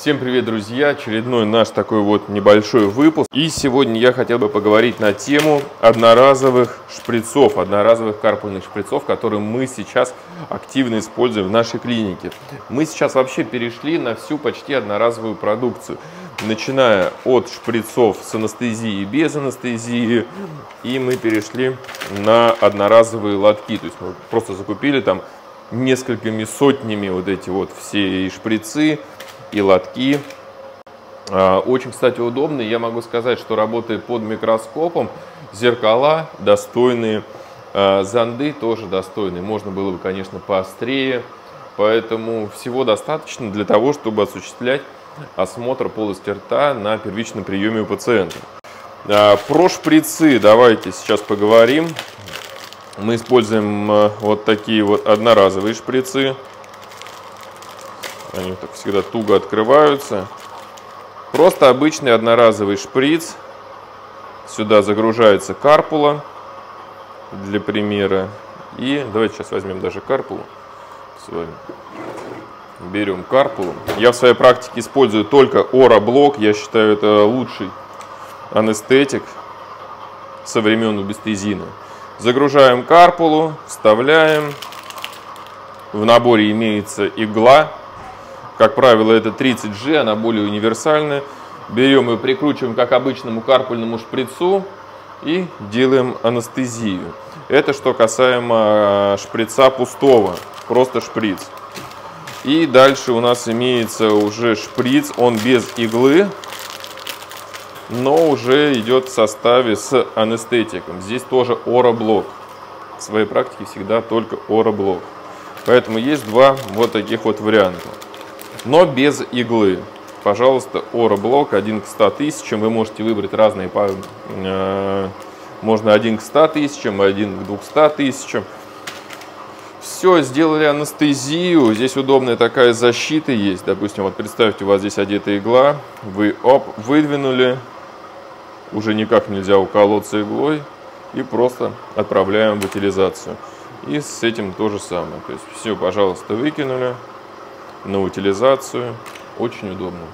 Всем привет, друзья! Очередной наш такой вот небольшой выпуск. И сегодня я хотел бы поговорить на тему одноразовых шприцов, одноразовых карпульных шприцов, которые мы сейчас активно используем в нашей клинике. Мы сейчас вообще перешли на всю почти одноразовую продукцию. Начиная от шприцов с анестезией и без анестезии. И мы перешли на одноразовые лотки. То есть мы просто закупили там несколькими сотнями вот эти вот все шприцы и лотки. А, очень, кстати, удобный. Я могу сказать, что работает под микроскопом. Зеркала достойные, а, зонды тоже достойные. Можно было бы, конечно, поострее. Поэтому всего достаточно для того, чтобы осуществлять осмотр полости рта на первичном приеме у пациента. А, про шприцы давайте сейчас поговорим. Мы используем вот такие вот одноразовые шприцы. Они так всегда туго открываются. Просто обычный одноразовый шприц. Сюда загружается карпула для примера. И давайте сейчас возьмем даже карпулу с вами. Берем карпулу. Я в своей практике использую только ороблок. Я считаю, это лучший анестетик со времен убестезина. Загружаем карпулу, вставляем. В наборе имеется игла как правило, это 30G, она более универсальная. Берем и прикручиваем как обычному карпульному шприцу и делаем анестезию. Это что касаемо э, шприца пустого, просто шприц. И дальше у нас имеется уже шприц, он без иглы, но уже идет в составе с анестетиком. Здесь тоже ороблок. В своей практике всегда только ороблок. Поэтому есть два вот таких вот варианта но без иглы. Пожалуйста, ороблок 1 к 100 тысячам. Вы можете выбрать разные, э, можно 1 к 100 тысячам, 1 к 200 тысячам. Все, сделали анестезию. Здесь удобная такая защита есть. Допустим, вот представьте, у вас здесь одета игла. Вы оп, выдвинули. Уже никак нельзя уколоться иглой. И просто отправляем в утилизацию. И с этим то же самое. То есть все, пожалуйста, выкинули на утилизацию. Очень удобно.